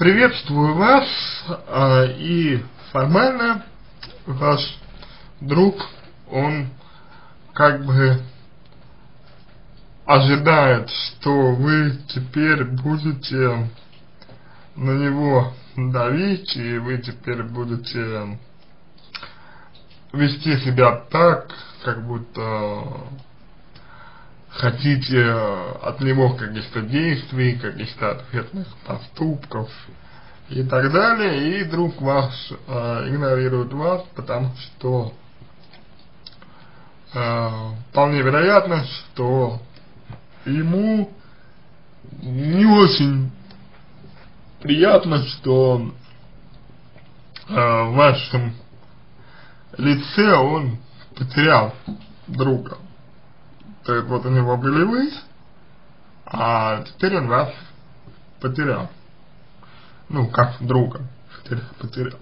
Приветствую вас, э, и формально ваш друг, он как бы ожидает, что вы теперь будете на него давить, и вы теперь будете вести себя так, как будто хотите от него каких-то действий, каких-то ответных поступков и так далее, и друг ваш э, игнорирует вас, потому что э, вполне вероятно, что ему не очень приятно, что э, в вашем лице он потерял друга. То есть вот у него были вы, а теперь он вас потерял. Ну, как друга потерял.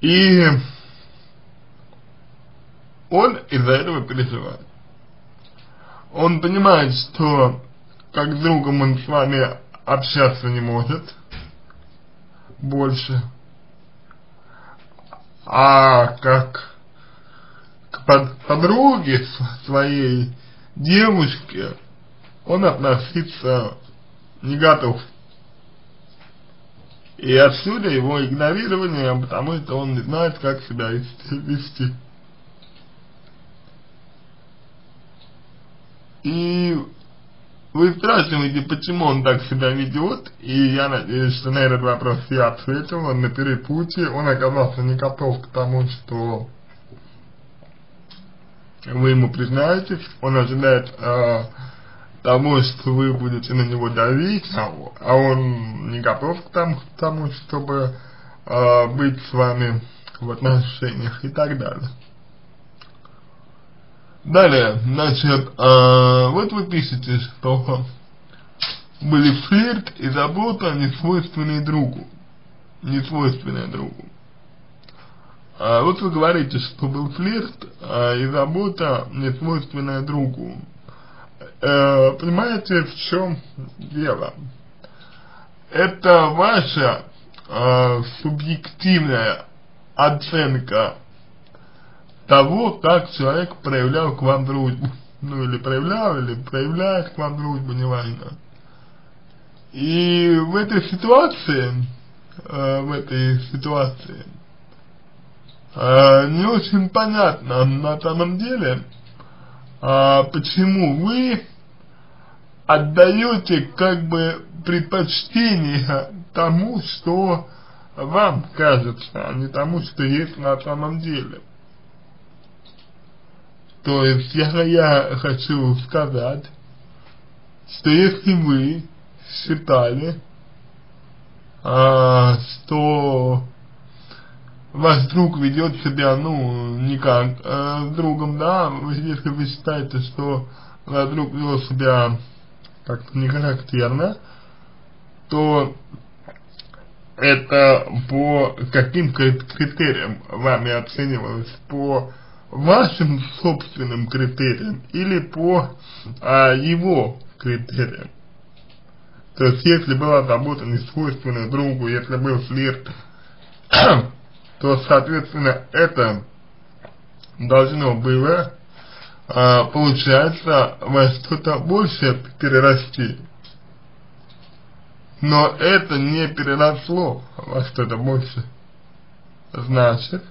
И он из-за этого переживает. Он понимает, что как с другом он с вами общаться не может больше, а как под, подруге своей девушке он относиться не готов. И отсюда его игнорирование, потому что он не знает, как себя вести. И вы спрашиваете, почему он так себя ведет, и я надеюсь, что на этот вопрос я ответил, он на перепутье, он оказался не готов к тому, что вы ему признаетесь, он ожидает э, того, что вы будете на него давить, а, а он не готов к тому, к тому чтобы э, быть с вами в отношениях и так далее. Далее, значит, э, вот вы пишете, что были флирт и забота, не свойственные другу. Не свойственные другу. А вот вы говорите, что был флирт а, и забота, не свойственная другу. Э, понимаете, в чем дело? Это ваша э, субъективная оценка того, как человек проявлял к вам дружбу. Ну, или проявлял, или проявляет к вам дружбу, неважно. И в этой ситуации, э, в этой ситуации, не очень понятно на самом деле, э, почему вы отдаете как бы предпочтение тому, что вам кажется, а не тому, что есть на самом деле. То есть я, я хочу сказать, что если вы считали, а, что ваш друг ведет себя, ну, никак а, с другом, да, если вы считаете, что ваш друг вел себя как-то не характерно, то это по каким критериям вами оценивалось? По вашим собственным критериям или по а, его критериям. То есть, если была забота не свойственна другу, если был флирт, то, соответственно, это должно было, а, получается, во что-то большее перерасти. Но это не переросло во что-то больше. Значит,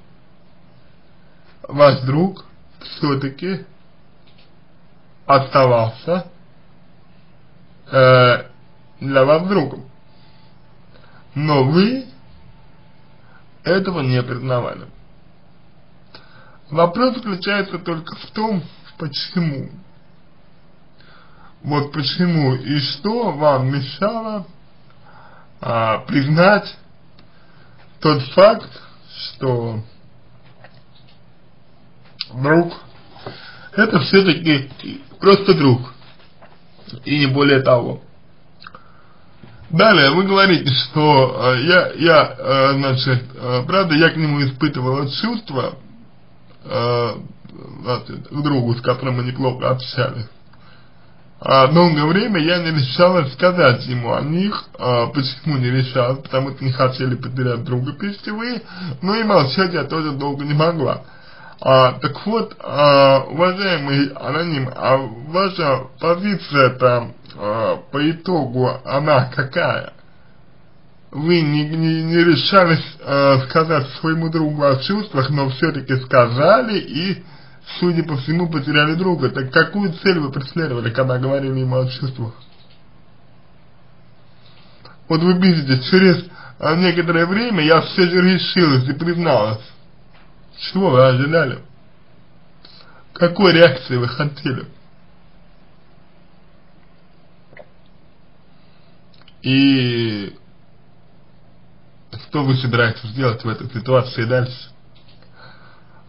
ваш друг все-таки оставался э, для вас другом. Но вы этого не признавали. Вопрос заключается только в том, почему. Вот почему и что вам мешало а, признать тот факт, что друг, это все-таки просто друг. И не более того. Далее, вы говорите, что э, я, я э, значит, э, правда, я к нему испытывала чувства, значит, к другу, с которым мы неплохо общались. а, долгое время я не решалась сказать ему о них, а, почему не решалась, потому что не хотели потерять друга, пишите вы, но и молчать я тоже долго не могла. А, так вот, а, уважаемый аноним, а ваша позиция-то а, по итогу, она какая? Вы не, не, не решались а, сказать своему другу о чувствах, но все-таки сказали и судя по всему, потеряли друга. Так какую цель вы преследовали, когда говорили ему о чувствах? Вот вы видите, через а, некоторое время я все же решилась и призналась. Чего вы ожидали? Какой реакции вы хотели? И что вы собираетесь делать в этой ситуации дальше?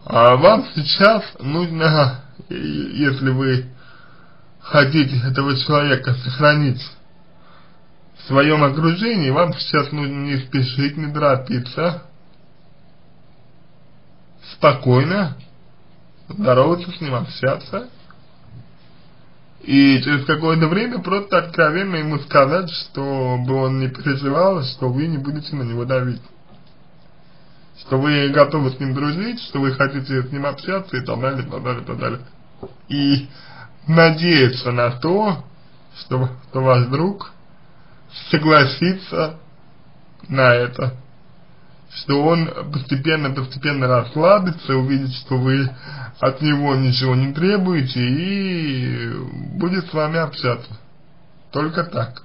А вам сейчас нужно, если вы хотите этого человека сохранить в своем окружении, вам сейчас нужно не спешить, не торопиться, спокойно здороваться с ним, общаться. И через какое-то время просто откровенно ему сказать, чтобы он не переживал, что вы не будете на него давить что вы готовы с ним дружить, что вы хотите с ним общаться и так далее, так далее, так далее. И надеяться на то, что, что ваш друг согласится на это, что он постепенно-постепенно расслабится, увидит, что вы от него ничего не требуете и будет с вами общаться. Только так.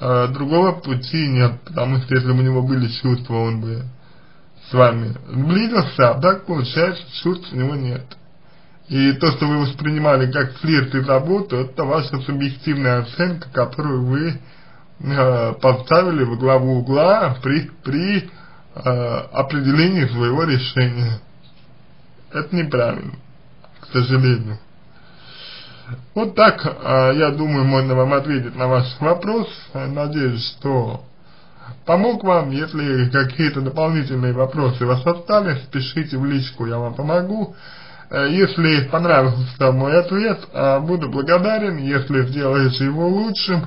А другого пути нет, потому что если бы у него были чувства, он бы с вами сблизился, а так получается чувств у него нет. И то, что вы воспринимали как флирт и заботу, это ваша субъективная оценка, которую вы э, поставили в главу угла при, при э, определении своего решения. Это неправильно, к сожалению. Вот так, э, я думаю, можно вам ответить на ваш вопрос. Надеюсь, что помог вам. Если какие-то дополнительные вопросы у вас остались, пишите в личку, я вам помогу. Э, если понравился мой ответ, э, буду благодарен, если сделаете его лучшим.